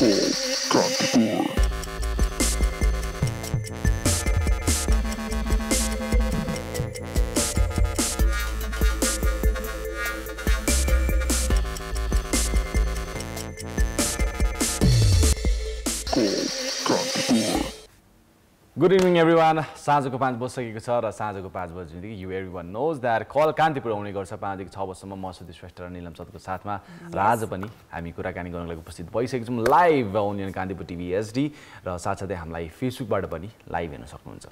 Practical, practical. Good evening everyone साँझको पाँच बजिसकेको छ र साँझको पाँच बजीदेखि you everyone knows that call Kantipur आउने गर्छ। पाँचदेखि छ बजीसम्म म सुधीर श्रेष्ठ र निलम सतको साथमा। र आज पनि हामी कुराकानी गर्नको लागि उपस्थित भइसकेको छौँ। लाइभ ओनियन कान्तिपुर टिभी एचडी र साथसाथै हामीलाई फेसबुकबाट पनि लाइभ हेर्न सक्नुहुन्छ।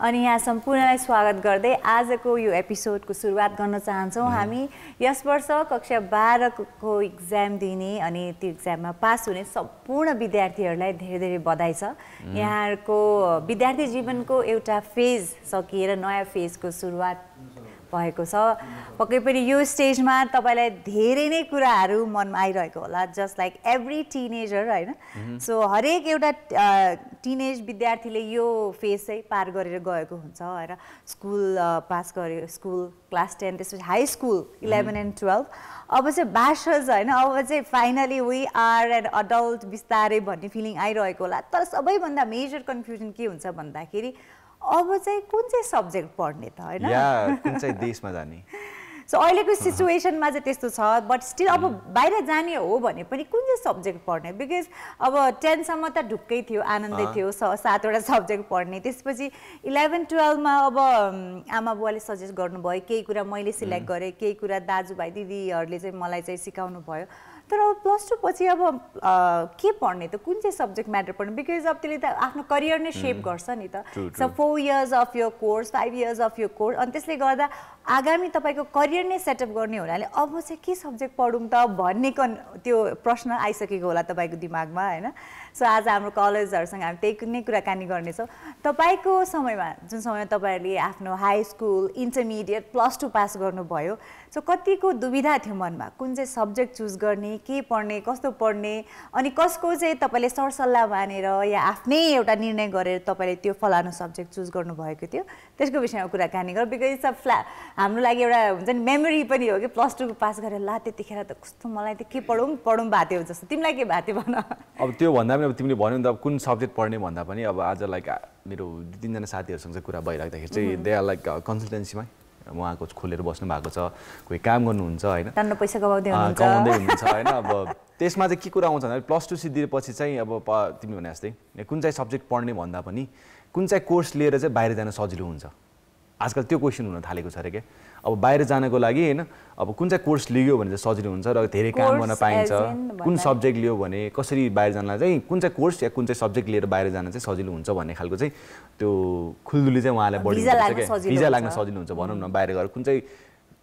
अनि यहाँ सम्पूर्णलाई स्वागत गर्दै आजको यो एपिसोडको सुरुवात गर्न चाहन्छौँ। हामी यस वर्ष कक्षा बाह्रको इक्जाम दिने अनि त्यो इक्जाममा पास हुने सम्पूर्ण विद्यार्थीहरूलाई धेरै धेरै बधाई छ। यहाँहरूको विद्यार्थी जीवनको एउटा फेज सकिएर नयाँ फेजको सुरुवात भएको छ। पक्कै पनि यो स्टेजमा तपाईँलाई धेरै नै कुराहरू मनमा आइरहेको होला जस्ट लाइक एभ्री टिनेजर होइन? सो हरेक एउटा टिनेज विद्यार्थीले यो फेज चाहिँ पार गरेर गएको हुन्छ होइन? स्कुल पास गर्यो स्कुल क्लास टेन त्यसपछि high school eleven and twelve अब चाहिँ ब्याचलर्स होइन? अब चाहिँ finally we are and adult बिस्तारै भन्ने फिलिङ आइरहेको होला। तर सबैभन्दा मेजर कन्फ्युजन के हुन्छ भन्दाखेरि अब चाहिँ कुन चाहिँ सब्जेक्ट पढ्ने त होइन? कुन चाहिँ देशमा जाने? सो अहिलेको सिचुएसनमा चाहिँ त्यस्तो छ बट स्टिल अब बाहिर जाने हो भने पनि कुन चाहिँ सब्जेक्ट पढ्ने? बिकज अब टेनसम्म त ढुक्कै थियो आनन्दै थियो सातवटा सब्जेक्ट पढ्ने। त्यसपछि इलेभेन टुवेल्भमा अब आमा बुवाले सजेस्ट गर्नुभयो केही कुरा मैले सिलेक्ट गरेँ केही कुरा दाजुभाइ दिदीहरूले चाहिँ मलाई चाहिँ सिकाउनु भयो तर अब प्लस टू पछि अब के पढ्ने त? कुन चाहिँ सब्जेक्ट म्याटर पढ्ने? बिकज अब त्यसले त आफ्नो करियर नै सेप गर्छ नि त। सो फोर इयर्स अफ यो कोर्स फाइभ इयर्स अफ यो कोर्स अनि त्यसले गर्दा आगामी तपाईँको करियर नै सेटअप गर्ने हुनाले अब चाहिँ के सब्जेक्ट पढौँ त भन्ने कन् त्यो प्रश्न आइसकेको होला तपाईँको दिमागमा होइन? सो आज हाम्रो कलेजहरूसँग हामी त्यही नै कुराकानी गर्नेछौँ। तपाईँको समयमा जुन समयमा तपाईँहरूले आफ्नो high school intermediate plus two pass गर्नुभयो सो कतिको दुविधा थियो मनमा? कुन चाहिँ सब्जेक्ट चुज गर्ने के पढ्ने कस्तो पढ्ने अनि कसको चाहिँ तपाईँले सरसल्लाह मानेर या आफ्नै एउटा निर्णय गरेर तपाईँले त्यो फलानु सब्जेक्ट चुज गर्नुभएको थियो? त्यसको विषयमा कुराकानी गर बिकज इट्स अ फ्ला हाम्रो लागि एउटा हुन्छ नि मेमोरी पनि हो कि प्लस टू पास गरेर ला त्यतिखेर त कस्तो मलाई त के पढौँ? पढौँ भएको थियो जस्तो। तिमीलाई के भएको थियो भन? अब त्यो भन्दा पनि अब तिमीले भन्यो नि त अब कुन सब्जेक्ट पढ्ने भन्दा पनि अब आज लाइक मेरो दुई तिनजना साथीहरूसँग चाहिँ कुरा भइराख्दाखेरि चाहिँ दे आर लाइक कन्सल्टेन्सीमा उहाँको खोलेर बस्नु भएको छ कोही काम गर्नुहुन्छ होइन? पैसा कमाउँदै कमाउँदै हुनुहुन्छ। होइन? अब त्यसमा चाहिँ के कुरा आउँछ भने प्लस टू सिद्धिएपछि चाहिँ अब तिमीले भने जस्तै कुन चाहिँ सब्जेक्ट पढ्ने भन्दा पनि कुन चाहिँ कोर्स लिएर चाहिँ बाहिर जान सजिलो हुन्छ? आजकल त्यो क्वेसन हुन थालेको छ अरे क्या। अब बाहिर जानको लागि होइन अब कुन चाहिँ कोर्स लियो भने चाहिँ सजिलो हुन्छ र धेरै काम गर्न पाइन्छ। कुन सब्जेक्ट लियो भने कसरी बाहिर जानलाई चाहिँ कुन चाहिँ कोर्स या कुन चाहिँ सब्जेक्ट लिएर बाहिर जान चाहिँ सजिलो हुन्छ भन्ने खालको चाहिँ त्यो खुल्दुली चाहिँ उहाँलाई बढी भिजा लाग्न सजिलो हुन्छ। भनौँ न। बाहिर गएर कुन चाहिँ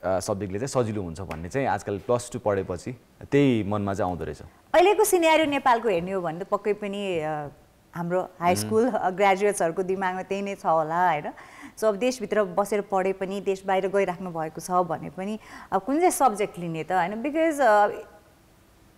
सब्जेक्टले चाहिँ सजिलो हुन्छ भन्ने चाहिँ आजकल प्लस टू पढेपछि त्यही मनमा चाहिँ आउँदो रहेछ। अहिलेको सिनेरी नेपालको हेर्ने हो भने त पक्कै पनि हाम्रो हाई स्कुल ग्रेजुएट्सहरूको दिमागमा त्यही नै छ होला होइन? सो अब देशभित्र बसेर पढे पनि देश बाहिर गइराख्नु भएको छ भने पनि अब कुन चाहिँ सब्जेक्ट लिने त होइन? बिकज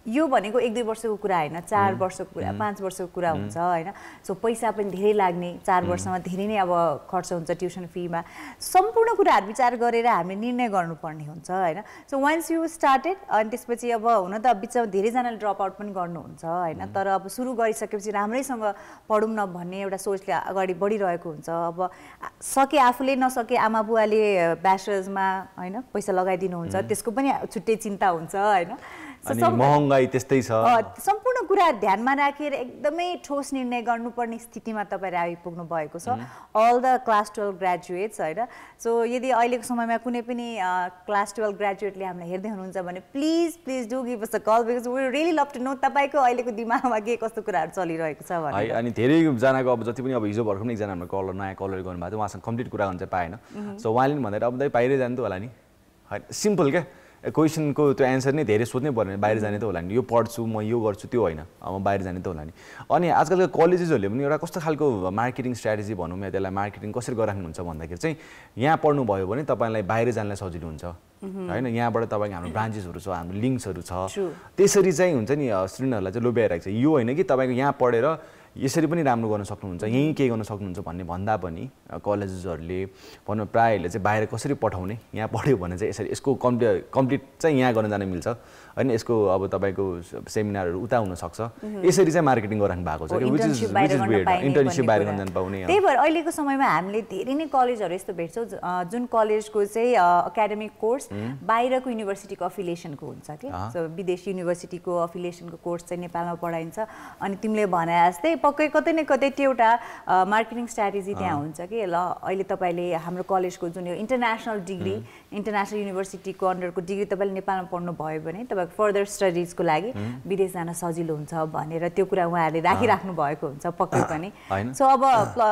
यो भनेको एक दुई वर्षको कुरा होइन चार वर्षको कुरा पाँच वर्षको कुरा हुन्छ होइन। सो पैसा पनि धेरै लाग्ने चार वर्षमा धेरै नै अब खर्च हुन्छ ट्युसन फीमा। सम्पूर्ण कुराहरू विचार गरेर हामीले निर्णय गर्नुपर्ने हुन्छ होइन। सो वान्स यु स्टार्टेड अनि त्यसपछि अब हुन त बिचमा धेरैजनाले ड्रप आउट पनि गर्नुहुन्छ होइन। तर अब सुरु गरिसकेपछि राम्रैसँग पढौँ न भन्ने एउटा सोचले अगाडि बढिरहेको हुन्छ। अब सके आफूले नसके आमा बुवाले ब्याचलर्समा होइन पैसा लगाइदिनुहुन्छ। त्यसको पनि छुट्टै चिन्ता हुन्छ होइन। अनि महँगाई त्यस्तै छ। सम्पूर्ण कुरा ध्यानमा राखेर एकदमै ठोस निर्णय गर्नुपर्ने स्थितिमा तपाईँहरू आइपुग्नु भएको छ। All the class twelve graduates होइन? सो यदि अहिलेको समयमा कुनै पनि क्लास टुवेल्भ ग्रेजुएटले हामीलाई हेर्दै हुनुहुन्छ भने please please do give us a call because we really love to know तपाईँको अहिलेको दिमागमा के कस्तो कुराहरू चलिरहेको छ भने अनि धेरैजनाको अब जति पनि अब हिजो भर्खर पनि एकजना हाम्रो कलर नयाँ कलर गर्नुभएको थियो उहाँसँग कम्प्लिट कुरा गर्न चाहिँ पाएन। सो उहाँले पनि भनेर अब बाहिरै जानु त होला नि। होइन सिम्पल क्या? क्वेसनको त्यो एन्सर नै धेरै सोध्नै पर्ने बाहिर जाने त होला नि। यो पढ्छु म यो गर्छु त्यो होइन। म बाहिर जाने त होला नि। अनि आजकलको कलेजेसहरूले पनि एउटा कस्तो खालको मार्केटिङ स्ट्राटेजी भनौँ या त्यसलाई मार्केटिङ कसरी गराख्नुहुन्छ भन्दाखेरि चाहिँ यहाँ पढ्नुभयो भने तपाईँलाई बाहिर जानलाई सजिलो हुन्छ। होइन यहाँबाट तपाईँको हाम्रो ब्रान्चेसहरू छ हाम्रो लिङ्क्सहरू छ। त्यसरी चाहिँ हुन्छ नि स्टुडेन्टहरूलाई चाहिँ लोभ्याइरहेको छ। यो होइन कि तपाईँको यहाँ पढेर यसरी पनि राम्रो गर्न सक्नुहुन्छ। यहीँ केही गर्न सक्नुहुन्छ भन्ने भन्दा पनि कलेजेसहरूले भनौँ प्रायःले चाहिँ बाहिर कसरी पठाउने यहाँ पढ्यो भने चाहिँ यसरी यसको कम्प्लिट कम्प्लिट चाहिँ यहाँ गर्न जान मिल्छ। होइन यसको अब तपाईँको सेमिनारहरू उता हुनसक्छ। यसरी चाहिँ मार्केटिङ गराउनु भएको छ। इन्टर्नसिप बाहिर गर्न जान पाउने त्यही भएर अहिलेको समयमा हामीले धेरै नै कलेजहरू यस्तो भेट्छौँ जुन कलेजको चाहिँ एकाडेमिक कोर्स बाहिरको युनिभर्सिटीको अफिलिएसनको हुन्छ कि? सो विदेशी युनिभर्सिटीको अफिलिएसनको कोर्स चाहिँ नेपालमा पढाइन्छ। अनि तिमीले भने जस्तै पक्कै कतै न कतै त्यो एउटा मार्केटिङ स्ट्राटेजी त्यहाँ हुन्छ कि? ल अहिले तपाईँले हाम्रो कलेजको जुन यो इन्टरनेसनल डिग्री इन्टरनेसनल युनिभर्सिटीको अन्डरको डिग्री तपाईँले नेपालमा पढ्नु भयो भने तपाईँको फर्दर स्टडिजको लागि विदेश जान सजिलो हुन्छ भनेर त्यो कुरा उहाँहरूले राखिराख्नु भएको हुन्छ पक्कै पनि। सो अब प्ल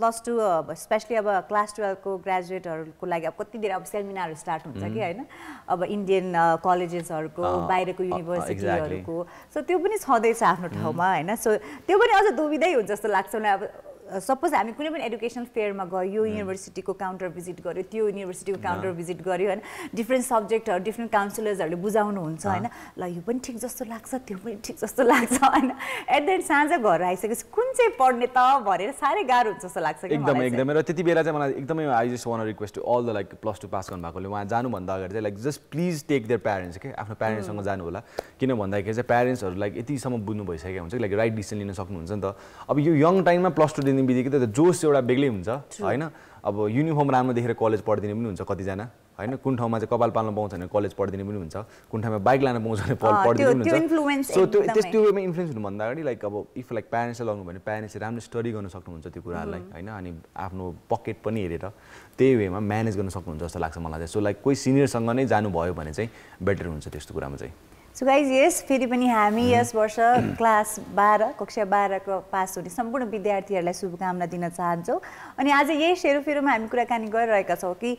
प्लस टू अब स्पेसली अब क्लास टुवेल्भको ग्रेजुएटहरूको लागि अब कति धेरै अब सेमिनारहरू स्टार्ट हुन्छ कि होइन? अब इन्डियन कलेजेसहरूको बाहिरको युनिभर्सिटीहरूको सो त्यो पनि छँदैछ आफ्नो ठाउँमा होइन? सो त्यो पनि अझ दुविधै हुन्छ जस्तो लाग्छ मलाई अब सपोज हामी कुनै पनि एडुकेसनल फेयरमा गयो यो युनिभर्सिटीको काउन्टर भिजिट गऱ्यो त्यो युनिभर्सिटीको काउन्टर भिजिट गऱ्यो होइन? डिफ्रेन्ट सब्जेक्टहरू डिफ्रेन्ट काउन्सिलर्सहरूले बुझाउनुहुन्छ होइन? ल यो पनि ठिक जस्तो लाग्छ त्यो पनि ठिक जस्तो लाग्छ होइन? एट द एन्ड साँझ घर आइसकेपछि कुन चाहिँ पढ्ने त भनेर साह्रै गाह्रो हुन्छ जस्तो लाग्छ एकदमै। एकदमै। र त्यति बेला चाहिँ मलाई एकदमै I just want request to all the like plus two pass गर्नुभएकोले उहाँ जानुभन्दा अगाडि चाहिँ like just please take their parents के आफ्नो प्यारेन्ट्ससँग जानु होला किन भन्दाखेरि चाहिँ प्यारेन्ट्सहरू लाइक यतिसम्म बुझ्नु भइसकेको हुन्छ कि लाइक राइट डिसिसन लिन सक्नुहुन्छ नि त। अब यो यङ टाइममा प्लस टू दिने बित्तिकै त जोस एउटा बेग्लै हुन्छ होइन? अब युनिफर्म राम्रो देखेर कलेज पढिदिने पनि हुन्छ कतिजना होइन? कुन ठाउँमा चाहिँ कपाल पाल्न पाउँछ भने कलेज पढिदिने पनि हुन्छ कुन ठाउँमा बाइक लान पाउँछ भने अँ, पढिदिने पनि हुन्छ। सो त्यो एकदमै। त्यस त्यो वेमा इन्फ्लुएन्स हुनुभन्दा अगाडि लाइक अब इफ लाइक प्यारेन्ट्सले लगाउनु भने प्यारेन्ट्सले राम्रो स्टडी गर्न सक्नुहुन्छ त्यो कुराहरूलाई होइन? अनि आफ्नो पकेट पनि हेरेर त्यही वेमा म्यानेज गर्न सक्नुहुन्छ जस्तो लाग्छ मलाई चाहिँ। सो लाइक कोही सिनियरसँग नै जानुभयो भने चाहिँ बेटर हुन्छ त्यस्तो कुरामा चाहिँ। सो गाइज यस फेरि पनि हामी यस वर्ष क्लास बाह्र कक्षा बाह्रको पास हुने सम्पूर्ण विद्यार्थीहरूलाई शुभकामना दिन चाहन्छौँ। अनि आज यही सेरोफेरोमा हामी कुराकानी गरिरहेका छौँ कि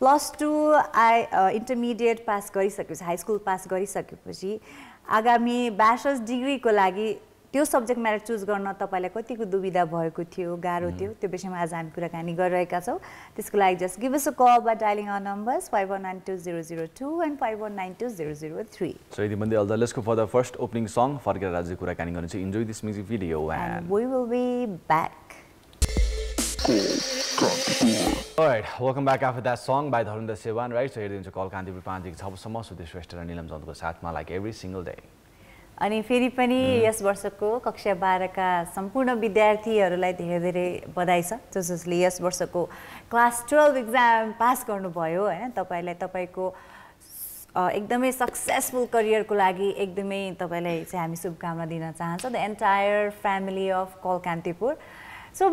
plus two I intermediate pass गरिसकेपछि हाई स्कुल पास गरिसकेपछि आगामी ब्याचलर्स डिग्रीको लागि त्यो सब्जेक्ट म्याटर चुज गर्न तपाईँलाई कतिको दुविधा भएको थियो गाह्रो थियो त्यो विषयमा आज हामी कुराकानी गरिरहेका छौँ। त्यसको लागि just give us a call by dialling a numbers five one nine two zero zero two and five one nine two zero zero three so यतिमध्ये all the let's go for the first opening song फर्केर राज्य कुराकानी गर्नु चाहिँ enjoy this music video and and we will be back. Alright, welcome back after that song by Dharunda Sevan, right? So Nilam चन्दको साथमा like every single day अनि फेरि पनि यस वर्षको कक्षा बाह्रका सम्पूर्ण विद्यार्थीहरूलाई धेरै धेरै बधाई छ। जस जसले यस वर्षको क्लास टुवेल्भ इक्जाम पास गर्नुभयो होइन? तपाईँलाई तपाईँको एकदमै सक्सेसफुल करियरको लागि एकदमै तपाईँलाई चाहिँ हामी शुभकामना दिन चाहन्छौँ। The entire family of call Kantipur so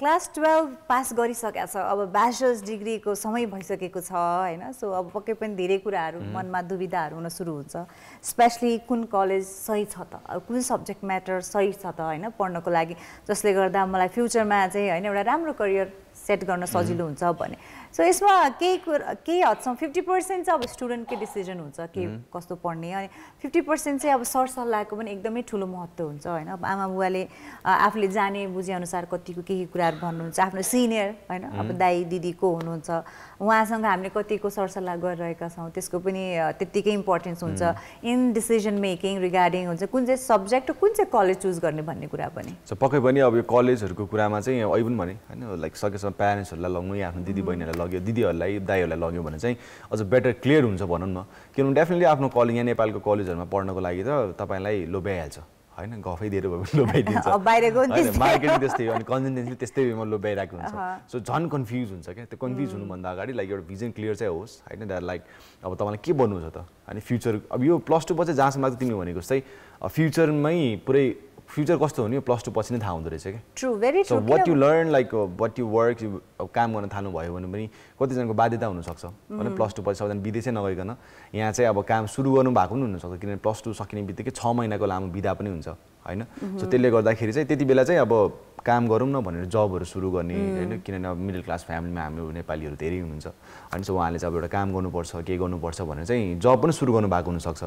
class twelve pass गरिसकेका छ। अब ब्याचलर्स डिग्रीको समय भइसकेको छ होइन? सो अब पक्कै पनि धेरै कुराहरू मनमा दुविधाहरू हुन सुरु हुन्छ। स्पेसली कुन कलेज सही छ त? अब कुन सब्जेक्ट म्याटर सही छ त होइन? पढ्नको लागि। जसले गर्दा मलाई फ्युचरमा चाहिँ होइन एउटा राम्रो करियर सेट गर्न सजिलो हुन्छ भने। सो यसमा केही कुरा केही हदसम्म फिफ्टी पर्सेन्ट चाहिँ अब स्टुडेन्टकै डिसिजन हुन्छ के कस्तो पढ्ने। अनि फिफ्टी पर्सेन्ट चाहिँ अब सरसल्लाहको पनि एकदमै ठुलो महत्त्व हुन्छ होइन? अब आमा बुवाले आफूले जाने बुझेअनुसार कतिको केही कुराहरू भन्नुहुन्छ आफ्नो सिनियर होइन? अब दाई दिदी को हुनुहुन्छ उहाँसँग हामीले कतिको सरसल्लाह गरिरहेका छौँ त्यसको पनि त्यत्तिकै इम्पोर्टेन्स हुन्छ इन डिसिजन मेकिङ रिगार्डिङ हुन्छ कुन चाहिँ सब्जेक्ट कुन चाहिँ कलेज चुज गर्ने भन्ने कुरा पनि। सो पक्कै पनि अब यो कलेजहरूको कुरामा चाहिँ अहिले पनि भने होइन? लाइक सकेसम्म प्यारेन्ट्सहरूलाई लग्नु या आफ्नो दिदी बहिनीहरूलाई लग्यो दिदीहरूलाई दाईहरूलाई लग्यो भने चाहिँ अझ बेटर क्लियर हुन्छ भनौँ न। किनभने डेफिनेटली आफ्नो कलेज यहाँ नेपालको कलेजहरूमा पढ्नको लागि त तपाईँलाई लोभ्याइहाल्छ। होइन? गफै दिएर भए पनि लोभ्याइदिन्छ। मार्केटिङ त्यस्तै। हो अनि कन्जेन्टेन्सली त्यस्तै वेमा लोभ्याइरहेको हुन्छ। सो झन् कन्फ्युज हुन्छ क्या। त्यो कन्फ्युज हुनुभन्दा अगाडि लाइक एउटा भिजन क्लियर चाहिँ होस्। होइन? द्याट लाइक अब तपाईँलाई के बन्नु छ त? अनि फ्युचर अब यो प्लस टू पछि जहाँसम्म लाग्छ तिमीले भनेको जस्तै फ्युचरमै पुरै फ्युचर कस्तो हुने प्लस टू पछि नै थाहा हुँदो रहेछ very so what you learn like what you work you काम गर्न थाल्नुभयो भने पनि कतिजनाको बाध्यता हुनसक्छ। होइन? प्लस टू पछि सबैजना विदेशै नगइकन यहाँ चाहिँ अब काम सुरु गर्नु भएको पनि हुनसक्छ। किनभने प्लस टू सकिने बित्तिकै छ महिनाको लामो बिदा पनि हुन्छ। होइन? सो त्यसले गर्दाखेरि चाहिँ त्यति बेला चाहिँ अब काम गरौँ न भनेर जबहरू सुरु गर्ने होइन? किनभने अब मिडल क्लास फ्यामिलीमा हाम्रो नेपालीहरू धेरै हुनुहुन्छ। अनि सो उहाँले चाहिँ अब एउटा काम गर्नुपर्छ के गर्नुपर्छ भनेर चाहिँ जब पनि सुरु गर्नु भएको हुनसक्छ।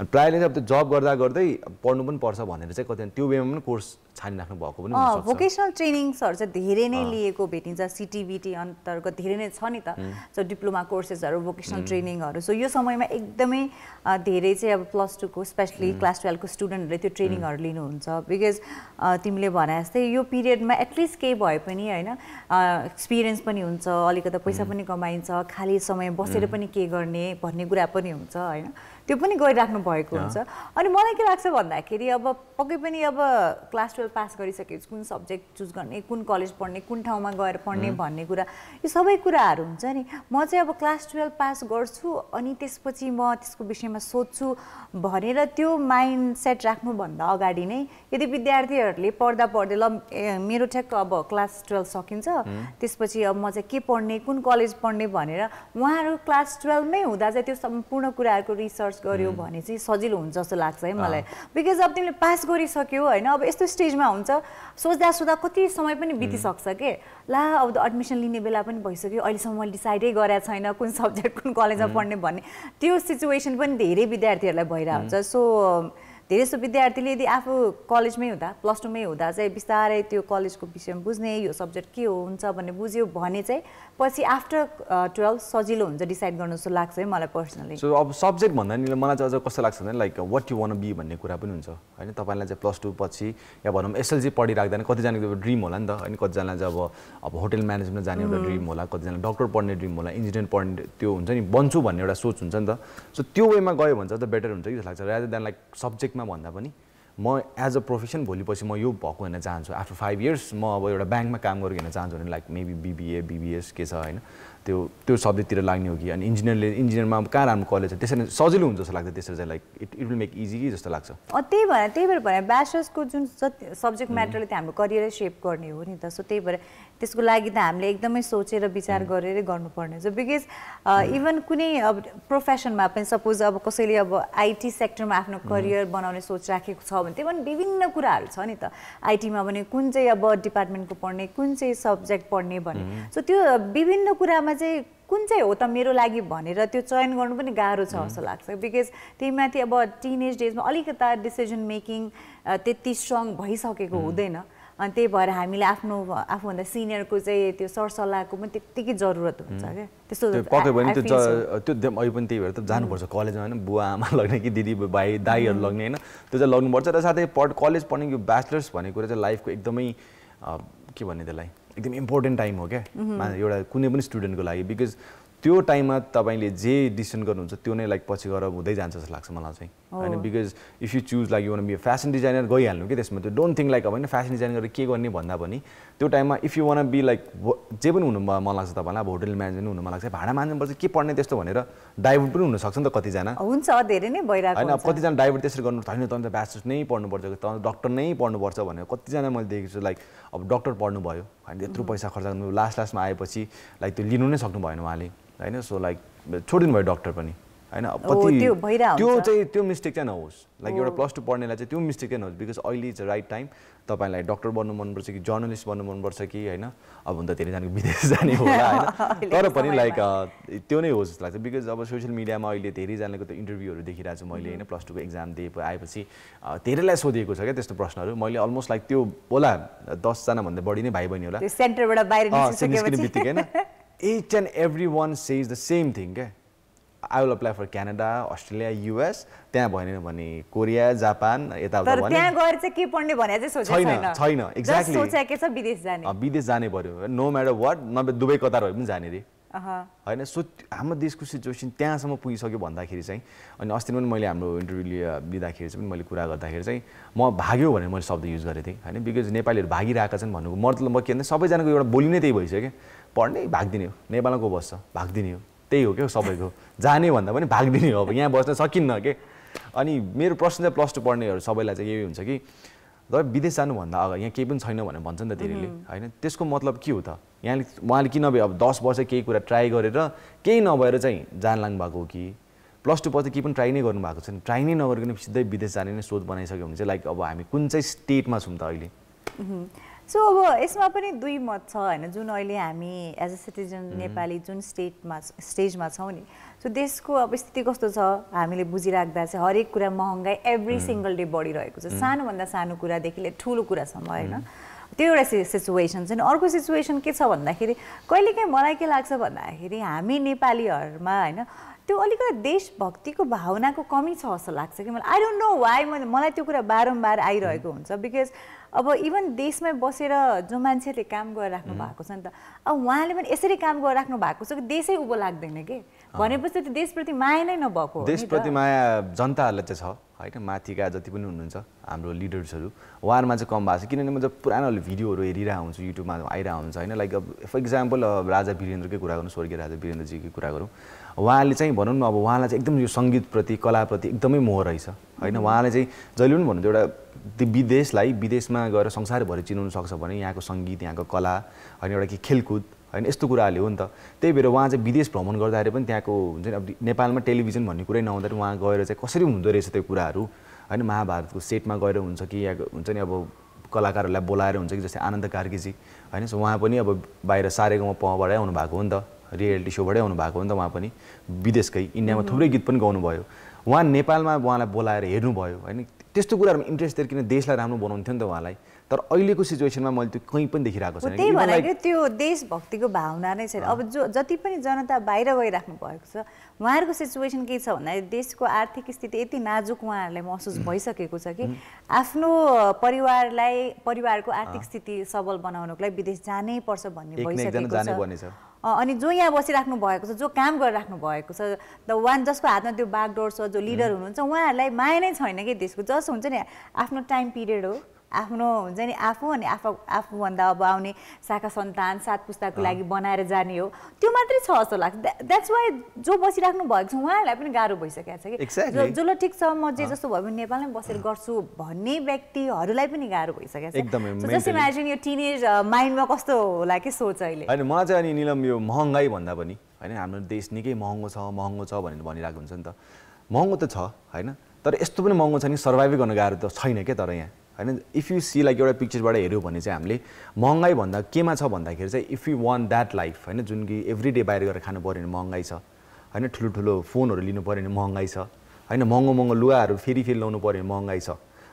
अनि प्रायःले चाहिँ अब त्यो जब गर्दा गर्दै पढ्नु पनि पर्छ भनेर चाहिँ कतिजना त्यो वेमा पनि कोर्स छानिराख्नु भएको पनि भोकेसनल ट्रेनिङ्सहरू चाहिँ धेरै नै लिएको भेटिन्छ। सिटिबिटी अन्तर्गत धेरै नै छ नि त। सो डिप्लोमा कोर्सेसहरू भोकेसनल ट्रेनिङहरू सो यो समयमा एकदमै धेरै चाहिँ अब प्लस टूको स्पेसली क्लास टुवेल्भको स्टुडेन्टहरूले त्यो ट्रेनिङहरू लिनुहुन्छ। बिकज तिमीले भने जस्तै यो पिरियडमा एटलिस्ट केही भए पनि होइन एक्सपिरियन्स पनि हुन्छ अलिकति पैसा पनि कमाइन्छ खाली समय बसेर पनि के गर्ने भन्ने कुरा पनि हुन्छ होइन। त्यो पनि गरिराख्नु भएको हुन्छ। अनि मलाई के लाग्छ भन्दाखेरि अब पक्कै पनि अब क्लास टुवेल्भ पास गरिसकेपछि कुन सब्जेक्ट चुज गर्ने कुन कलेज पढ्ने कुन ठाउँमा गएर पढ्ने भन्ने कुरा यो सबै कुराहरू हुन्छ नि। म चाहिँ अब क्लास टुवेल्भ पास गर्छु अनि त्यसपछि म त्यसको विषयमा सोध्छु भनेर त्यो माइन्ड सेट राख्नुभन्दा अगाडि नै यदि विद्यार्थीहरूले पढ्दा पढ्दै ल मेरो ठ्याक्क अब क्लास टुवेल्भ सकिन्छ त्यसपछि अब म चाहिँ के पढ्ने कुन कलेज पढ्ने भनेर उहाँहरू क्लास टुवेल्भमै हुँदा चाहिँ त्यो सम्पूर्ण कुराहरूको रिसर्च गर्यो भने चाहिँ सजिलो हुन्छ जस्तो लाग्छ है मलाई। बिकज अब तिमीले पास गरिसक्यो होइन अब यस्तो स्टेजमा हुन्छ सोच्दा सोच्दा कति समय पनि बितिसक्छ के? ला अब त एडमिसन लिने बेला पनि भइसक्यो अहिलेसम्म मैले डिसाइडै गरेको छैन कुन सब्जेक्ट कुन कलेजमा पढ्ने भन्ने। त्यो सिचुएसन पनि धेरै विद्यार्थीहरूलाई भइरहेको हुन्छ। सो धेरै जस्तो विद्यार्थीले यदि आफू कलेजमै हुँदा प्लस टूमै हुँदा चाहिँ बिस्तारै त्यो कलेजको विषयमा बुझ्ने यो सब्जेक्ट के हो हुन्छ भन्ने बुझ्यो भने चाहिँ पछि आफ्टर टुवेल्भ सजिलो हुन्छ डिसाइड गर्नु जस्तो लाग्छ है मलाई पर्सनली सो अब सब्जेक्ट भन्दा नि मलाई चाहिँ अझ कस्तो लाग्छ भने like what you want be भन्ने कुरा पनि हुन्छ। होइन तपाईँलाई चाहिँ प्लस टू पछि या भनौँ एसएलजी पढिराख्दैन कतिजनाको ड्रिम होला नि त। होइन कतिजनालाई चाहिँ अब अब होटेल म्यानेजमेन्ट जाने एउटा ड्रिम होला कतिजना डक्टर पढ्ने ड्रिम होला इन्जिनियर पढ्ने त्यो हुन्छ नि बन्छु भन्ने एउटा सोच हुन्छ नि त। सो त्यो वेमा गयो भने चाहिँ त बेटर हुन्छ कि जस्तो लाग्छ। रादर देन लाइक सब्जेक्टमा भन्दा पनि म एज अ प्रोफेसन भोलिपछि म यो भएको हेर्न चाहन्छु। आफ्टर फाइभ इयर्स म अब एउटा ब्याङ्कमा काम गरेर हेर्न चाहन्छु भने लाइक मेबी बिबिए बिबिएस के छ होइन? त्यो त्यो सब्जेक्टतिर लाग्ने हो कि? अनि इन्जिनियरले इन्जिनियरमा अब कहाँ राम्रो कलेज छ? त्यसरी सजिलो हुन्छ जस्तो लाग्छ त्यसरी चाहिँ like it it will make easy कि जस्तो लाग्छ? त्यही भएर त्यही भएर भने ब्याचलर्सको जुन जति सब्जेक्ट म्याटरले त हाम्रो करियरै सेप गर्ने हो नि त। सो त्यही भएर त्यसको लागि त हामीले एकदमै सोचेर विचार गरेरै गर्नुपर्ने हुन्छ बिकज इभन कुनै अब प्रोफेसनमा पनि सपोज अब कसैले अब आइटी सेक्टरमा आफ्नो करियर बनाउने सोच राखेको छ भने त्यही पनि विभिन्न कुराहरू छ नि त। आइटीमा भने कुन चाहिँ अब डिपार्टमेन्टको पढ्ने कुन चाहिँ सब्जेक्ट पढ्ने भन्ने सो त्यो विभिन्न कुरामा चाहिँ कुन चाहिँ हो त मेरो लागि भनेर त्यो चयन गर्नु पनि गाह्रो छ जस्तो लाग्छ। बिकज त्यही माथि अब टिनेज डेजमा अलिकता डिसिजन मेकिङ त्यति स्ट्रङ भइसकेको हुँदैन। अनि त्यही भएर हामीले आफ्नो आफूभन्दा सिनियरको चाहिँ त्यो सरसल्लाहको पनि त्यत्तिकै जरुरत हुन्छ क्या। त्यस्तो पक्कै पनि त्यो त्यो अहिले पनि त्यही भएर त जानुपर्छ कलेजमा होइन। बुवा आमा लग्ने कि दिदी भाइ दाईहरू लग्ने होइन। त्यो चाहिँ लग्नुपर्छ र साथै पढ कलेज पढ्ने यो ब्याचलर्स भन्ने कुरा चाहिँ लाइफको एकदमै के भन्ने त्यसलाई? एकदम इम्पोर्टेन्ट टाइम हो क्या? एउटा कुनै पनि स्टुडेन्टको लागि। बिकज त्यो टाइममा तपाईँले जे डिसिसन गर्नुहुन्छ त्यो नै लाइक पछि गएर हुँदै जान्छ जस्तो लाग्छ मलाई चाहिँ। होइन because if you choose like you want be fashion designer गइहाल्नु कि त्यसमा त्यो डोन्ट थिङ्क लाइक अब होइन फ्यासन डिजाइन गरेर के गर्ने भन्दा पनि त्यो टाइममा if you want be like जे पनि हुनु मन लाग्छ तपाईँलाई अब होटल म्यानेजमेन्ट हुनु मन लाग्छ भाडा मान्नुपर्छ के पढ्ने त्यस्तो भनेर डाइभर्ट पनि हुनसक्छ नि त कतिजना। हुन्छ धेरै नै भइरहेको होइन कतिजना डाइभर्ट त्यसरी गर्नु होइन त अन्त ब्याचलर्स नै पढ्नुपर्छ त डक्टर नै पढ्नुपर्छ भनेर कतिजना मैले देखेको छु लाइक अब डक्टर पढ्नु भयो होइन यत्रो पैसा खर्च गर्नु लास्ट लास्टमा आएपछि लाइक त्यो लिनु नै सक्नु भएन उहाँले होइन सो लाइक छोडिदिनु भयो डक्टर पनि। होइन? कति त्यो। चाहिँ त्यो मिस्टेक चाहिँ नहोस्। लाइक एउटा प्लस टू पढ्नेलाई चाहिँ त्यो मिस्टेक चाहिँ नहोस्। बिकज अहिले इज राइट टाइम तपाईँलाई डक्टर बन्नु मनपर्छ कि जर्नलिस्ट बन्नु मनपर्छ कि होइन? अब हुन त धेरैजनाको विदेश जाने होला होइन? तर पनि लाइक त्यो नै होस् जस्तो लाग्छ। बिकज अब सोसियल मिडियामा अहिले धेरैजनाको त इन्टरभ्यूहरू देखिरहेको छु मैले होइन? प्लस टूको एक्जाम दिए आएपछि धेरैलाई सोधिएको छ क्या त्यस्तो प्रश्नहरू। मैले अलमोस्ट लाइक त्यो होला दसजनाभन्दा बढी नै भाइ बहिनी होला सेन्टरबाट बाहिर बित्तिकै होइन? Each and every one says the same thing क्या? I will apply for Canada Australia US त्यहाँ भएन भने कोरिया जापान यताउता भने त्यहाँ गएर चाहिँ के पढ्ने भने चाहिँ छैन, छैन. सोचेको छ विदेश जाने। विदेश जाने पऱ्यो नो म्याटर वाट नभए दुबई कतार भए पनि जाने रे। होइन सो हाम्रो देशको सिचुएसन त्यहाँसम्म पुगिसक्यो भन्दाखेरि चाहिँ अनि अस्ति पनि मैले हाम्रो इन्टरभ्यू लिएर लिँदाखेरि चाहिँ मैले कुरा गर्दाखेरि चाहिँ म भाग्यो भनेर मैले शब्द युज गरेको थिएँ। होइन बिकज नेपालीहरू भागिरहेका छन् भन्नुको मतलब म के भन्दा सबैजनाको एउटा बोली नै त्यही भइसक्यो। पढ्ने भागिदिने हो। नेपालमा को बस्छ भागिदिने हो। त्यही हो क्या सबैको। जाने भन्दा पनि भागिदिने हो अब यहाँ बस्न सकिन्न के? अनि मेरो प्रश्न चाहिँ प्लस टू पढ्नेहरू सबैलाई चाहिँ यही हुन्छ कि तर विदेश जानुभन्दा अगाडि यहाँ केही पनि छैन भनेर भन्छ नि त धेरैले होइन? त्यसको मतलब के हो त? यहाँले उहाँले किन नभए अब दस वर्ष केही कुरा ट्राई गरेर केही नभएर चाहिँ जान लाग्नु भएको हो कि? प्लस टू पछि केही पनि ट्राई नै गर्नुभएको छैन। ट्राई नै नगरिकन सिधै विदेश जाने नै सोच बनाइसक्यो भने चाहिँ लाइक अब हामी कुन चाहिँ स्टेटमा छौँ त अहिले। सो अब यसमा पनि दुई मत छ होइन जुन अहिले हामी एज अ सिटिजन नेपाली जुन स्टेटमा स्टेजमा छौँ नि सो देशको अब स्थिति कस्तो छ हामीले बुझिराख्दा चाहिँ हरेक कुरा महँगाइ एभ्री सिङ्गल डे बढिरहेको छ। सानोभन्दा सानो कुरादेखि लिएर ठुलो कुरासम्म होइन। त्यो एउटा सिचुएसन छ अर्को सिचुएसन के छ भन्दाखेरि कहिलेकाहीँ मलाई के लाग्छ भन्दाखेरि हामी नेपालीहरूमा होइन त्यो अलिकति देशभक्तिको भावनाको कमी छ जस्तो लाग्छ कि मलाई। आई डोन्ट नो वाइ मलाई त्यो कुरा बारम्बार आइरहेको हुन्छ बिकज अब इभन देशमै बसेर जो मान्छेले काम गरिराख्नु भएको छ नि त अब उहाँले पनि यसरी काम गरिराख्नु भएको छ कि देशै उँभो लाग्दैन कि? भनेपछि त्यो देशप्रति माया नै नभएको देशप्रति माया जनताहरूलाई चाहिँ छ। होइन माथिका जति पनि हुनुहुन्छ हाम्रो लिडर्सहरू उहाँहरूमा चाहिँ कम भएको छ। किनभने म जब पुरानो भिडियोहरू हेरिरहेको हुन्छु युट्युबमा आइरहेको हुन्छ होइन? लाइक अब फर इक्जाम्पल राजा वीरेन्द्रकै कुरा गरौँ स्वर्गीय राजा वीरेन्द्रजीकै कुरा गरौँ। उहाँले चाहिँ भनौँ न अब उहाँलाई चाहिँ एकदम यो सङ्गीतप्रति कलाप्रति एकदमै मोह रहेछ होइन? उहाँले चाहिँ जहिले पनि भन्नुहुन्छ एउटा विदेशलाई विदेशमा गएर संसारभरि चिनाउनु सक्छ भने यहाँको सङ्गीत यहाँको कला होइन? एउटा कि खेलकुद होइन? यस्तो कुराहरूले हो नि त। त्यही भएर उहाँ चाहिँ विदेश भ्रमण गर्दाखेरि पनि त्यहाँको हुन्छ नि अब नेपालमा टेलिभिजन भन्ने कुरै नहुँदाखेरि उहाँ गएर चाहिँ कसरी हुँदो रहेछ त्यो कुराहरू? होइन महाभारतको सेटमा गएर हुन्छ कि या हुन्छ नि अब कलाकारहरूलाई बोलाएर हुन्छ कि जस्तै आनन्द कार्कीजी होइन? सो उहाँ पनि अब बाहिर सारेगाउँमा पहबाटै आउनुभएको हो नि त। रियालिटी सोबाटै आउनुभएको हो नि त उहाँ पनि। विदेशकै इन्डियामा थुप्रै गीत पनि गाउनुभयो। उहाँ नेपालमा उहाँलाई बोलाएर हेर्नुभयो होइन? त्यस्तो कुराहरूमा इन्ट्रेस्ट दिएर किन देशलाई राम्रो बनाउनु थियो नि त उहाँलाई। तर अहिलेको सिचुएसनमा मैले त्यो कहीँ पनि देखिरहेको छैन। त्यही भनेको त्यो देशभक्तिको भावना नै छैन। अब जो जति पनि जनता बाहिर गइराख्नु भएको छ उहाँहरूको सिचुएसन के छ भन्दाखेरि देशको आर्थिक स्थिति यति नाजुक उहाँहरूलाई महसुस भइसकेको छ कि आफ्नो परिवारलाई परिवारको आर्थिक स्थिति सबल बनाउनको लागि विदेश जानै पर्छ भन्ने भइसकेको छ। अनि जो यहाँ बसिराख्नु भएको छ जो काम गरिराख्नु भएको छ द वान जसको हातमा त्यो बागडोर छ जो लिडर हुनुहुन्छ उहाँहरूलाई माया नै छैन कि देशको जस हुन्छ नि आफ्नो टाइम पिरियड हो। आफ्नो हुन्छ नि आफू अनि आफू आफूभन्दा अब आउने शाखा सन्तान सात पुस्ताको लागि बनाएर जाने हो। त्यो मात्रै छ जस्तो लाग्छ। द्याट्स वाइ जो बसिराख्नु भएको छ उहाँहरूलाई पनि गाह्रो भइसकेको छ कि। जो ठिक छ म जे जस्तो भयो भने नेपालमै बसेर गर्छु भन्ने व्यक्तिहरूलाई पनि गाह्रो भइसकेको छ। जस्ट इमेजिन यो टिनेज माइन्डमा कस्तो होला कि सोच अहिले। होइन मलाई चाहिँ अनि निलम यो महँगाई भन्दा पनि होइन हाम्रो देश निकै महँगो छ महँगो छ भनेर भनिरहेको हुन्छ नि त। महँगो त छ होइन तर यस्तो पनि महँगो छ नि सर्भाइभै गर्न गाह्रो त छैन क्या तर यहाँ। होइन इफ यु सी लाइक एउटा पिक्चरबाट हेऱ्यो भने चाहिँ हामीले महँगाई भन्दा केमा छ भन्दाखेरि चाहिँ if you want that life होइन जुन कि एभ्री डे बाहिर गएर खानु पऱ्यो भने महँगाई छ होइन ठुलो ठुलो फोनहरू लिनु पऱ्यो भने महँगाई छ होइन महँगो महँगो लुगाहरू फेरि फेरि लाउनु पऱ्यो भने महँगाई छ।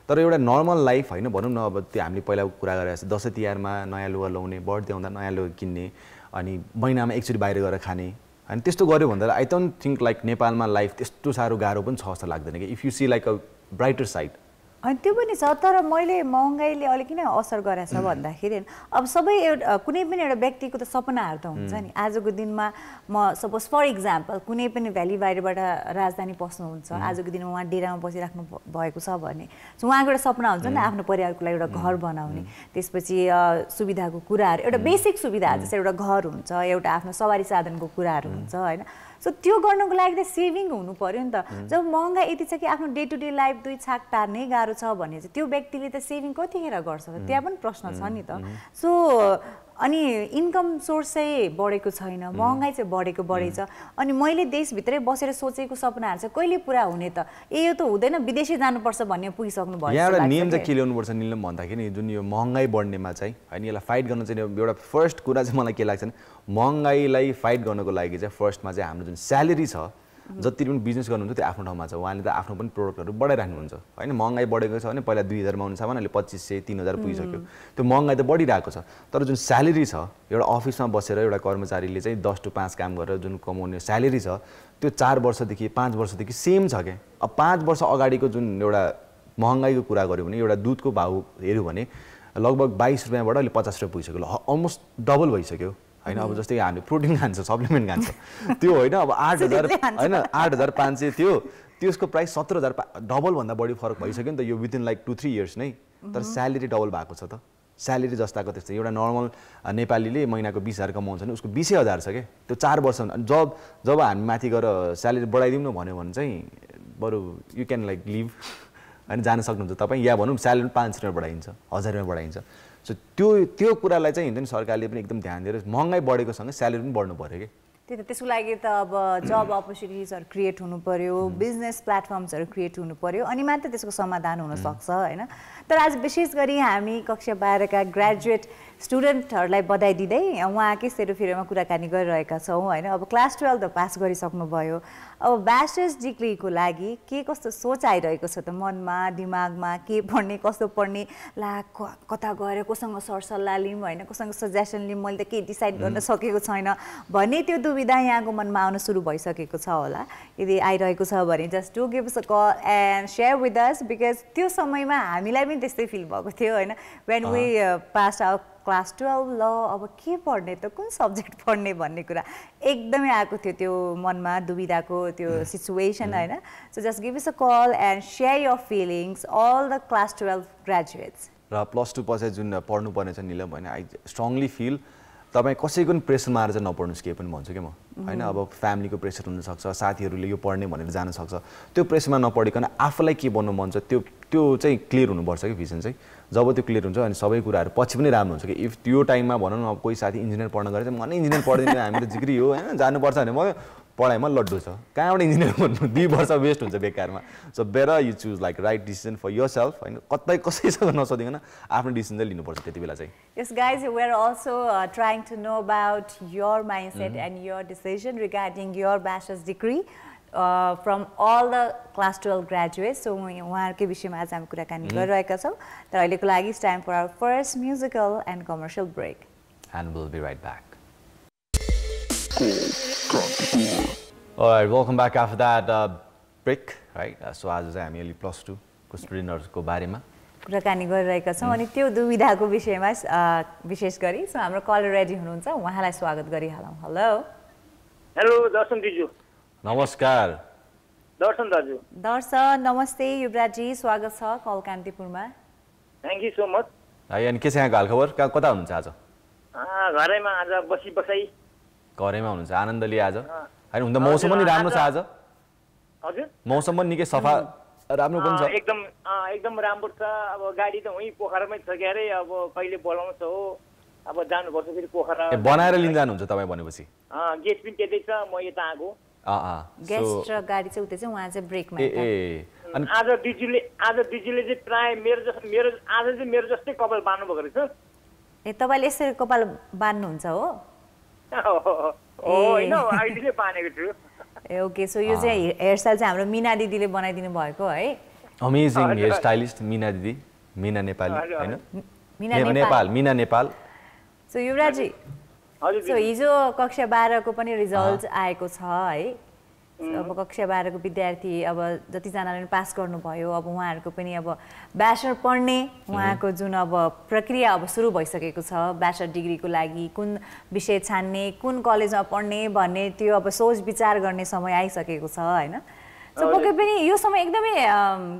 तर एउटा नर्मल लाइफ होइन भनौँ न अब त्यो हामीले पहिला कुरा गरेर दसैँ तिहारमा नयाँ लुगा लाउने बर्थडे आउँदा नयाँ लुगा किन्ने अनि महिनामा एकचोटि बाहिर गएर खाने अनि त्यस्तो गऱ्यो भन्दा आई डोन्ट थिङ्क लाइक नेपालमा लाइफ त्यस्तो साह्रो गाह्रो पनि छ जस्तो लाग्दैन कि। If you see like a brighter side अनि त्यो पनि छ तर मैले महँगाइले अलिक किन असर गरेछ भन्दाखेरि अब सबै एउटा कुनै पनि एउटा व्यक्तिको त सपनाहरू त हुन्छ नि। आजको दिनमा म सपोज फर इक्जाम्पल कुनै पनि भ्याली बाहिरबाट राजधानी पस्नुहुन्छ आजको दिनमा उहाँ डेरामा बसिराख्नु भएको छ भने उहाँको एउटा सपना हुन्छ नि आफ्नो परिवारको लागि एउटा घर बनाउने। त्यसपछि सुविधाको कुराहरू एउटा बेसिक सुविधाहरू जस्तै एउटा घर हुन्छ एउटा आफ्नो सवारी साधनको कुराहरू हुन्छ होइन। सो त्यो गर्नको लागि त सेभिङ हुनु पऱ्यो नि त। जब महँगाई यति छ कि आफ्नो डे टु डे लाइफ दुई छाक टार्नै गाह्रो छ भने चाहिँ त्यो व्यक्तिले त सेभिङ कतिखेर गर्छ त्यहाँ पनि प्रश्न छ नि त। सो अनि इन्कम सोर्स चाहिँ बढेको छैन महँगाई चाहिँ बढेको बढेछ। अनि मैले देशभित्रै बसेर सोचेको सपनाहरू चाहिँ कहिले पुरा हुने त? ए यो त हुँदैन विदेशी जानुपर्छ भन्ने पुगिसक्नु भयो एउटा नियम चाहिँ के ल्याउनुपर्छ नियम भन्दाखेरि जुन यो महँगाई बढ्नेमा चाहिँ होइन यसलाई फाइट गर्न चाहिँ एउटा फर्स्ट कुरा चाहिँ मलाई के लाग्छ भने महँगाईलाई फाइट गर्नको लागि चाहिँ फर्स्टमा चाहिँ हाम्रो जुन स्यालेरी छ जति पनि बिजनेस गर्नुहुन्छ त्यो आफ्नो ठाउँमा छ। उहाँले त आफ्नो पनि प्रोडक्टहरू बढाइराख्नुहुन्छ। होइन महँगाई बढेको छ भने पहिला दुई हजारमा आउनु सामान अहिले पच्चिस सय तिन हजार पुगिसक्यो। त्यो महँगाई त बढिरहेको छ। तर जुन स्यालेरी छ एउटा अफिसमा बसेर एउटा कर्मचारीले चाहिँ दस टु पाँच काम गरेर जुन कमाउने स्यालेरी छ त्यो चार वर्षदेखि पाँच वर्षदेखि सेम छ क्या अब पाँच वर्ष अगाडिको जुन एउटा महँगाईको कुरा गऱ्यो भने एउटा दुधको भाउ हेऱ्यो भने लगभग बाइस रुपियाँबाट अहिले पचास रुपियाँ पुगिसक्यो। अलमोस्ट डबल भइसक्यो। होइन अब जस्तै हामीले प्रोटिन खान्छ सप्लिमेन्ट खान्छ। त्यो होइन अब आठ हजार होइन आठ हजार पाँच सय थियो। त्यसको प्राइस सत्र हजार डबलभन्दा बढी फरक भइसक्यो नि त यो within like two three years नै। तर स्यालेरी डबल भएको छ त। स्यालेरी जस्ताको त्यस्तो। एउटा नर्मल नेपालीले महिनाको बिस हजार कमाउँछ भने उसको बिसै हजार छ क्या त्यो चार वर्ष जब जब हामी माथि गएर स्यालेरी बढाइदिउँ न भन्यो भने चाहिँ बरु यु क्यान लाइक लिभ होइन जान सक्नुहुन्छ तपाईँ। या भनौँ स्यालेरी पाँच सय रुपियाँ बढाइन्छ हजार रुपियाँ बढाइन्छ। सो त्यो त्यो कुरालाई चाहिँ हुन्छ नि सरकारले पनि एकदम ध्यान दिएर महँगाई बढेकोसँग स्यालेरी पनि बढ्नु पऱ्यो कि। त्यही त त्यसको लागि त अब जब अपर्च्युनिटिजहरू क्रिएट हुनु पर्यो बिजनेस प्लेटफर्म्सहरू क्रिएट हुनु पर्यो अनि मात्र त्यसको समाधान हुनसक्छ होइन? तर आज विशेष गरी हामी कक्षा बाह्रका ग्रेजुएट स्टुडेन्टहरूलाई बधाई दिँदै उहाँकै सेरोफेरोमा कुराकानी गरिरहेका छौँ होइन? अब क्लास टुवेल्भ त पास गरिसक्नुभयो। अब ब्याचलर्स डिग्रीको लागि के कस्तो सोच आइरहेको छ त मनमा दिमागमा? के पढ्ने कस्तो पढ्ने? ला क- कता गएर कोसँग सरसल्लाह लिउँ होइन? कोसँग सजेसन लिउँ मैले त केही डिसाइड गर्न सकेको छैन भन्ने त्यो दुविधा यहाँको मनमा आउन सुरु भइसकेको छ होला। यदि आइरहेको छ भने just to give a call and share with us because त्यो समयमा हामीलाई पनि त्यस्तै फिल भएको थियो होइन। When we pass out class twelve ल अब के पढ्ने त कुन सब्जेक्ट पढ्ने भन्ने कुरा एकदमै आएको थियो त्यो मनमा दुविधाको त्यो सिचुएसन होइन। So just give us a call and share your feelings all the class twelve graduates र प्लस टू पछि जुन पढ्नुपर्ने छ निलम होइन आई स्ट्रङली फिल तपाईँ कसैको पनि प्रेसरमा आएर चाहिँ नपढ्नुहोस् केही पनि भन्छु क्या म? होइन अब फ्यामिलीको प्रेसर हुनसक्छ साथीहरूले यो पढ्ने भनेर जान सक्छ त्यो प्रेसरमा नपढिकन आफूलाई के बन्नु मन छ त्यो त्यो चाहिँ क्लियर हुनुपर्छ कि भिजन चाहिँ? जब त्यो क्लियर हुन्छ अनि सबै कुराहरू पछि पनि राम्रो हुन्छ कि? इफ त्यो टाइममा भनौँ न अब कोही साथी इन्जिनियर पढ्न गएर चाहिँ म नै इन्जिनियर पढिदिनु हामी त जिग्री हो होइन जानुपर्छ भने। म पढाइमा लड्डु छ। कहाँबाट इन्जिनियर भन्नु दुई वर्ष वेस्ट हुन्छ बेकारमा। So better you choose like right decision for yourself होइन? कतै कसैसँग नसोधिकन आफ्नो डिसिजन चाहिँ लिनुपर्छ त्यति बेला चाहिँ। Guys, we're also uh, trying to know about your mindset and your decision regarding your bachelor's degree uh, from all the class 12 graduates. So, उहाँहरूकै विषयमा आज हामी कुराकानी गरिरहेका छौँ। तर अहिलेको लागि it's time for our first musical and commercial break and we'll be right back. All right, welcome back after that uh, break, right? Uh, so आज चाहिँ हामी अलि प्लस टूको स्टुडेन्टहरूको बारेमा। कुराकानी गरिरहेका छौँ अनि त्यो दुविधाको विषयमा विशेष गरी। सो हाम्रो कलर रेडी हुनुहुन्छ उहाँलाई स्वागत गरिहालौँ। हेलो हेलो दर्शन दिजु। नमस्कार। दर्शन दाजु। दर्शन नमस्ते युवराजी स्वागत छ कल कान्तिपुरमा। थ्याङ्क यू सो मच अनि के छ यहाँको हालखबर कहाँ कता हुनुहुन्छ आज? आ, घरैमा आज बसी बसाइ। घरैमा हुनुहुन्छ। आनन्दले आज। होइन हुन त मौसम पनि राम्रो छ आज हजुर। मौसम पनि निकै सफा राम्रो पनि छ। एकदम एकदम राम्रो छ। अब गाडी त उहीँ पोखरामै छ क्यारे। अब कहिले बोलाउँछ हो? अब जानुपर्छ फेरि पोखरा। बनाएर लिन जानुहुन्छ तपाईँ भनेपछि? गेट पनि त्यतै छ म यता आएको। अँ अँ गेस्ट र गाडी चाहिँ उतै चाहिँ उहाँ चाहिँ ब्रेकमा ए ए अनि आज दिजुले आज दिजुले चाहिँ प्राय मेरो जस्तो मेरो आज चाहिँ मेरो जस्तै कपाल बाँध्नु भएको रहेछ। ए तपाईँले यसरी कपाल बान्नुहुन्छ हो? ए ओके सो यो चाहिँ हेयरस्टाइल चाहिँ हाम्रो मिना दिदीले बनाइदिनु भएको है। अमेजिङ हेयर स्टाइलिस्ट मिना दिदी मिना नेपाली होइन? नेपाल। मिना नेपाल। सो युवराजी हजुर। सो हिजो कक्षा बाह्रको पनि रिजल्ट आएको छ है। अब कक्षा बाह्रको विद्यार्थी अब जतिजनाले पनि पास गर्नुभयो अब उहाँहरूको पनि अब ब्याचलर पढ्ने उहाँको जुन अब प्रक्रिया अब सुरु भइसकेको छ ब्याचलर डिग्रीको लागि कुन विषय छान्ने कुन कलेजमा पढ्ने भन्ने त्यो अब सोच विचार गर्ने समय आइसकेको छ होइन? सो पक्कै पनि यो समय एकदमै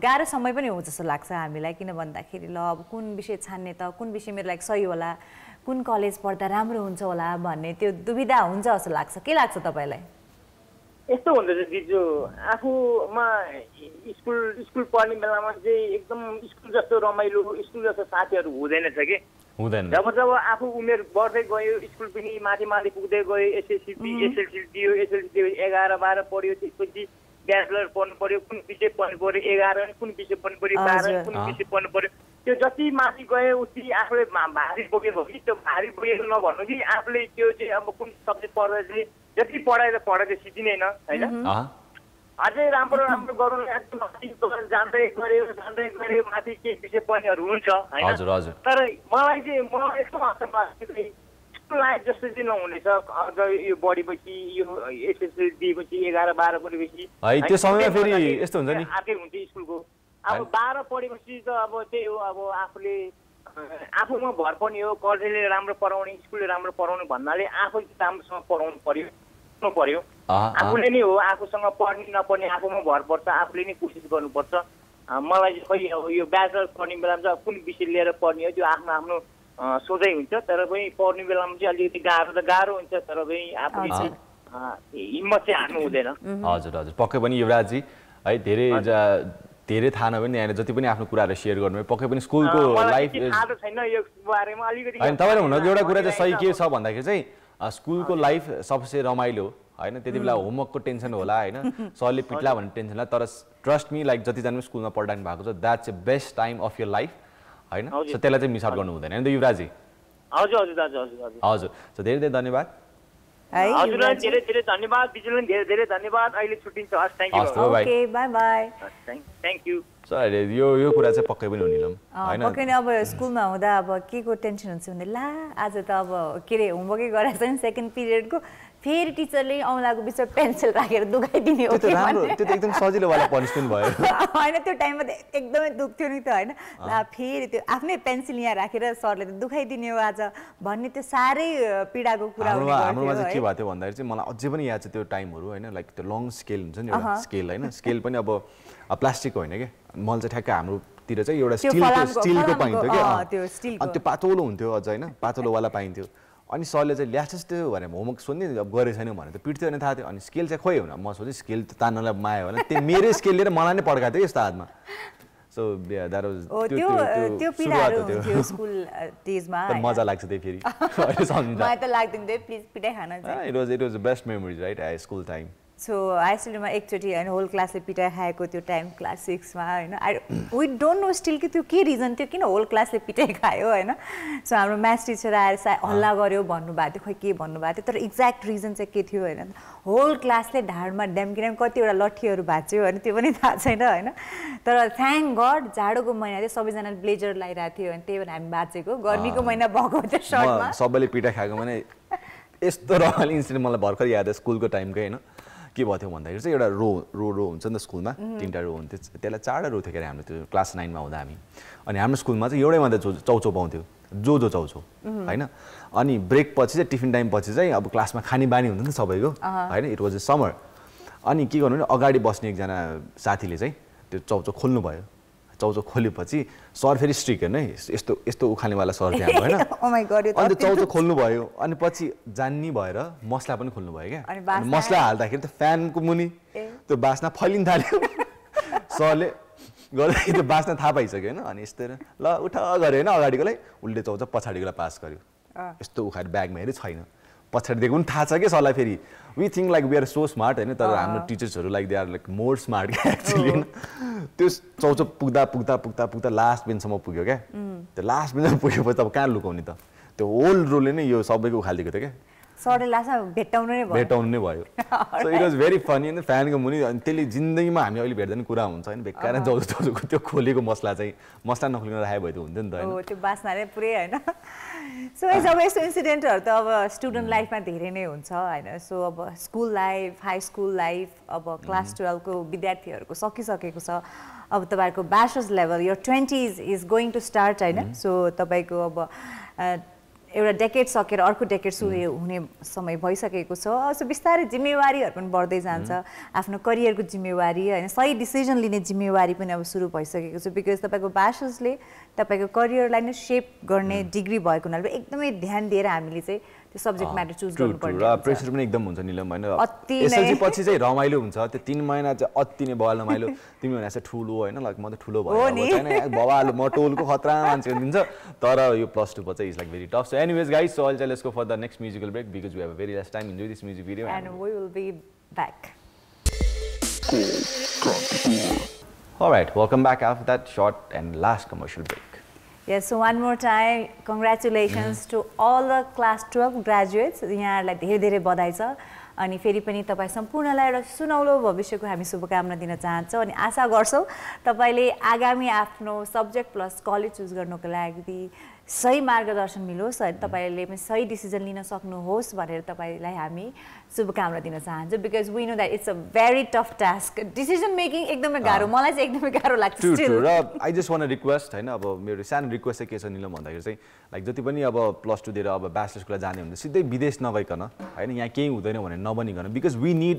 गाह्रो समय पनि हो जस्तो लाग्छ हामीलाई किन भन्दाखेरि ल अब कुन विषय छान्ने त कुन विषय मेरो लागि सही होला कुन कलेज पढ्दा राम्रो हुन्छ होला भन्ने त्यो दुविधा हुन्छ जस्तो लाग्छ। के लाग्छ तपाईँलाई? यस्तो हुँदो रहेछ दिजु। आफूमा स्कुल स्कुल पढ्ने बेलामा चाहिँ एकदम स्कुल जस्तो रमाइलो स्कुल जस्तो साथीहरू हुँदैन छ कि? हुँदैन। जब जब आफू उमेर बढ्दै गयो स्कुल पनि माथि माथि पुग्दै गयो एसएससी एसएलसी दियो एसएलसी दियो एघार बाह्र पढ्यो त्यसपछि ब्याचलर पढ्नु पऱ्यो कुन विषय पढ्नु पऱ्यो एघार कुन विषय पढ्नु पऱ्यो बाह्र। कुन। विषय पढ्नु पऱ्यो त्यो जति माथि गयो उति आफूले भारी बोकेको कि त्यो भारी बोकेको नभन्नु कि आफूले त्यो चाहिँ अब कुन सब्जेक्ट पढ्दा चाहिँ जति पढाएर पढाएर सिकिँदैन होइन अँ अझै राम्रो राम्रो गरौँ जाँदै गऱ्यो जाँदै गऱ्यो माथि के विषय पढ्नेहरू हुन्छ होइन हजुर हजुर तर मलाई चाहिँ मलाई यस्तो लाग्छ लाइफ जस्तो चाहिँ नहुनेछ अझ यो बढेपछि यो एसएसएल दिएपछि एघार बाह्र पढेपछि है, त्यो समयमा फेरि यस्तो हुन्छ नि। अर्कै हुन्छ स्कुलको अब। बाह्र पढेपछि त अब त्यही हो अब आफूले आफूमा भर पर्ने हो कलेजले राम्रो पढाउने स्कुलले राम्रो पढाउने भन्नाले आफू राम्रोसँग पढाउनु पर्यो पर्यो। आफूले नै हो आफूसँग पढ्ने नपढ्ने आफूमा भर पर्छ आफूले नै कोसिस गर्नुपर्छ मलाई चाहिँ खै अब यो ब्याचलर पढ्ने बेलामा चाहिँ कुन विषय लिएर पढ्ने हो त्यो आफ्नो आफ्नो सोझै हुन्छ तर पनि पढ्ने बेलामा चाहिँ अलिकति गाह्रो त गाह्रो हुन्छ तर पनि आफूले चाहिँ अ, हिम्मत चाहिँ हार्नु हुँदैन हजुर हजुर पक्कै पनि युवराजी है धेरै जा- धेरै थाहा नभए यहाँले जति पनि आफ्नो कुराहरू सेयर गर्नुभयो पक्कै पनि स्कुलको लाइफ छैन यो बारेमा अलिकति होइन तपाईँले हुनको एउटा कुरा चाहिँ सही के छ भन्दाखेरि चाहिँ स्कुलको लाइफ सबसे रमाइलो होइन त्यति बेला होमवर्कको टेन्सन होला होइन सरले पिट्ला भन्ने टेन्सन होला तर ट्रस्ट मी लाइक जतिजना पनि स्कुलमा पढाइनु भएको छ that's a best time of your life होइन। सो त्यसलाई चाहिँ मिस आउट गर्नु हुँदैन। होइन त युवराजी हजुर हजुर दाजु हजुर हजुर। हजुर। सो धेरै धेरै धन्यवाद। है हजुरलाई युवराज? धेरै धेरै धन्यवाद। बिजुलाई पनि धेरै धेरै धन्यवाद। अहिले छुट्टिन्छ। हस् थ्याङ्क हस्, यू हो, bye. Okay bye bye thank you so अहिले यो यो कुरा चाहिँ पक्कै पनि हो निलम। होइन? पक्कै नै अब स्कुलमा हुँदा अब के को टेन्सन हुन्छ भने ला आज त अब के अरे होमवर्कै गराएको छ नि सेकेन्ड पिरियडको फेरि टिचरले औँलाको बिचमा पेन्सिल राखेर दुखाइदिने हो त्यो त कि राम्रो भन्ने। त्यो त एकदम सजिलोवाला पनिसमेन्ट भयो। होइन त्यो टाइममा त एकदमै दुख्थ्यो नि त होइन। फेरि त्यो आफ्नै पेन्सिल यहाँ राखेर सरले त दुखाइदिने हो आज भन्ने त्यो साह्रै पीडाको कुरा हाम्रोमा चाहिँ के। भएको थियो भन्दाखेरि चाहिँ मलाई अझै पनि याद छ त्यो टाइमहरू होइन। लाइक त्यो लङ स्केल हुन्छ नि एउटा स्केल होइन। स्केल पनि अब प्लास्टिकको होइन क्या मैले चाहिँ ठ्याक्क हाम्रोतिर चाहिँ एउटा स्टिलको स्टिलको पाइन्थ्यो क्या। अनि त्यो पातलो हुन्थ्यो अझ होइन। पातलोवाला पाइन्थ्यो। अनि सरले चाहिँ ल्यासेस त्यो भनेर होमवर्क सोध्ने अब गरे छैन भने त पिट्थ्यो भने थाहा थियो। अनि स्केल चाहिँ खोइ हुन म सोचेँ स्केल त तान्नलाई माया होला। त्यो मेरै स्केल लिएर मलाई नै पड्काएको थियो यस्तो हातमा। सो मजा लाग्छ त्यही फेरि। अहिले सम्झिँदा मलाई त लाग्दैन थियो प्लिज पिटाइ खान चाहिँ it was it was best memories right school time so high स्कुलमा एकचोटि होइन होल क्लासले पिटाइ खाएको त्यो टाइम क्लास सिक्समा होइन I we don't know still कि त्यो के रिजन थियो किन होल क्लासले पिटाइ खायो होइन सो हाम्रो म्याथ टिचर आएर सायद हल्ला गर्यो भन्नुभएको थियो खोइ के भन्नुभएको थियो तर एक्ज्याक्ट रिजन चाहिँ के थियो होइन होल क्लासले ढाडमा ड्याम्किने कतिवटा लट्ठीहरू भाँच्यो भने त्यो पनि थाहा छैन होइन तर थ्याङ्क गड जाडोको महिना थियो सबैजनाले ब्लेजर लगाइरहेको थियो अनि त्यही भएर हामी बाँचेको गर्मीको महिना भएको थियो सर्टमा सबैले पिठा खाएको भने यस्तो रमाइलो इन्सिडेन्ट मलाई भर्खर याद स्कुलको टाइमकै होइन के भएको थियो भन्दाखेरि चाहिँ एउटा रो रो रो हुन्छ नि त स्कुलमा तिनवटा रो हुन्थ्यो। त्यसलाई चारवटा रो थियो के अरे हाम्रो त्यो क्लास नाइनमा हुँदा हामी। अनि हाम्रो स्कुलमा चाहिँ एउटै मात्रै चौचौ पाउँथ्यो। जो जो चौचौ होइन? अनि ब्रेक पछि चाहिँ टिफिन टाइम पछि चाहिँ अब क्लासमा खाने बानी हुन्छ नि त सबैको होइन? इट वाज ए समर अनि के गर्नु भने अगाडि बस्ने एकजना साथीले चाहिँ त्यो चौचौ खोल्नु भयो। चौचौ खोलेपछि सर फेरि स्ट्रिक हेर्नु है? यस्तो यस्तो उखाल्नेवाला सर हाम्रो होइन। Oh my God, यो त अनि त्यो अति चौचौ खोल्नु भयो अनि पछि जान्नी भएर मसला पनि खोल्नु भयो क्या मसला हाल्दाखेरि त फ्यानको मुनि। त्यो बास्ना फैलिन थाल्यो। सरले गर्दाखेरि त्यो बास्ना थाहा पाइसक्यो होइन। अनि यस्तो ल उठ गऱ्यो होइन अगाडिकोलाई उसले चौचौ पछाडिकोलाई पास गर्यो। यस्तो उखाएर ब्यागमा हेऱ्यो छैन। पछाडि दिएको पनि थाहा छ कि सरलाई फेरि। We think like we are so smart होइन तर हाम्रो टिचर्सहरू like they are like more smart क्या एक्चुली होइन त्यो चौचौ पुग्दा पुग्दा पुग्दा पुग्दा लास्ट बेन्चसम्म पुग्यो क्या त्यो लास्ट बेन्चमा पुगेपछि अब कहाँ लुकाउने त त्यो होल रोलले नै यो सबैको उखालिदिएको थियो क्या भेट्टाउनु नै भेटाउनु नै भयो. So it was very funny होइन फ्यानको मुनि अनि त्यसले जिन्दगीमा हामी अहिले भेट्दा नि कुरा हुन्छ होइन। बेकार जाउँ जाउँको त्यो खोलेको मसला चाहिँ मसला नखोलिकन राखेको भए त हुन्थ्यो नि त होइन। हो त्यो बास्नाले पुरै होइन। सो अब यस्तो इन्सिडेन्टहरू त अब स्टुडेन्ट लाइफमा धेरै नै हुन्छ होइन। सो अब school life high school life अब क्लास टुवेल्भको विद्यार्थीहरूको सकिसकेको छ। अब तपाईँहरूको ब्याचलर्स लेभल यो twenties is going to start होइन। सो तपाईँको अब एउटा डेकेट सकेर अर्को डेकेट सुरु हुने समय भइसकेको छ। सो बिस्तारै जिम्मेवारीहरू पनि बढ्दै जान्छ। आफ्नो करियरको जिम्मेवारी होइन सही डिसिजन लिने जिम्मेवारी पनि अब सुरु भइसकेको छ। बिकज तपाईँको ब्याचलर्सले तपाईँको करियरलाई नै सेप गर्ने डिग्री भएको हुनाले एकदमै ध्यान दिएर हामीले चाहिँ त्यो सब्जेक्ट म्याटर चुज गर्नुपर्ने र। प्रेसर पनि एकदम हुन्छ निलम होइन। एसएलसी पछि चाहिँ रमाइलो हुन्छ त्यो तिन महिना चाहिँ अति नै बवाल रमाइलो तिमी भने जस्तो ठुलो होइन लाइक म त ठुलो भयो बवाल म टोलको खतरा मान्छे दिन्छ तर यो प्लस टू पछि is like very tough so anyways guys so all let's go for the next musical break because we have a very less time enjoy this music video And we will be back. All right, welcome back after that short and last commercial break. Yes, so one more time, congratulations to all the class 12 graduates. यहाँहरूलाई धेरै धेरै बधाई छ अनि फेरि पनि तपाईँ सम्पूर्णलाई एउटा सुनौलो भविष्यको हामी शुभकामना दिन चाहन्छौँ अनि आशा गर्छौँ तपाईँले आगामी आफ्नो सब्जेक्ट प्लस कलेज चुज गर्नुको लागि सही मार्गदर्शन मिलोस् अनि तपाईँले पनि सही डिसिजन लिन सक्नुहोस् भनेर तपाईँलाई हामी शुभकामना दिन चाहन्छौँ because we know that it's a very tough task decision making एकदमै गाह्रो। मलाई चाहिँ एकदमै गाह्रो लाग्छ. र आई जस्ट वान रिक्वेस्ट होइन अब मेरो सानो रिक्वेस्ट चाहिँ के छ निलम भन्दाखेरि चाहिँ लाइक जति पनि अब प्लस टू दिएर अब ब्याचलर्सको लागि जाने हुन्छ सिधै विदेश नगइकन होइन यहाँ केही हुँदैन भनेर नबनिकन because we need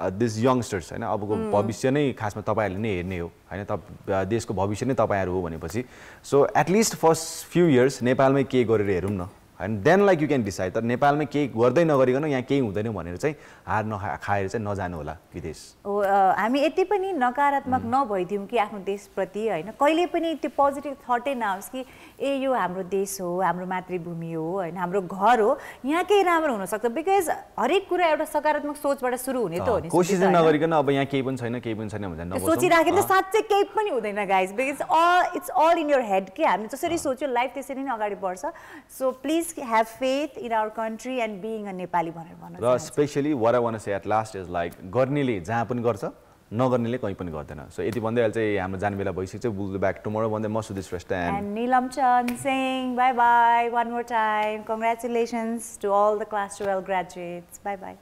this youngsters होइन? अबको भविष्य नै खासमा तपाईँहरूले नै हेर्ने हो। होइन? अ, देशको भविष्य नै तपाईँहरू हो भनेपछि। So at least first few years नेपालमै के गरेर हेरौँ न? होइन then like you can decide तर नेपालमै केही गर्दै नगरिकन यहाँ केही हुँदैन भनेर चाहिँ हार नखा खाएर चाहिँ नजानु होला विदेश। हामी यति पनि नकारात्मक नभइदिउँ कि आफ्नो देशप्रति होइन? कहिले पनि त्यो पोजिटिभ थटै नआओस् कि ए यो हाम्रो देश हो हाम्रो मातृभूमि हो होइन? हाम्रो घर हो। यहाँ केही राम्रो हुनसक्छ। बिकज हरेक कुरा एउटा सकारात्मक सोचबाट सुरु हुने त हो नि कोसिस? नगरिकन अब यहाँ केही पनि छैन केही पनि छैन भनेर भने त साँच्चै केही पनि हुँदैन guys because all it's all in your head के हामी जसरी सोच्यो लाइफ त्यसरी नै अगाडि बढ्छ। So please have faith in our country and being a Nepali भनेर भन्न र चाहन्छु। Especially where one say at last is like गर्नेले जहाँ पनि गर्छ नगर्नेले कहीँ पनि गर्दैन सो यति भन्दै अहिले चाहिँ हाम्रो जाने बेला भइसक्यो बुल ब्याक टुमोरो भन्दै म Sudesh Shrestha and And Neelam Chand saying bye bye one more time. Congratulations to all the class 12 graduates. Bye bye.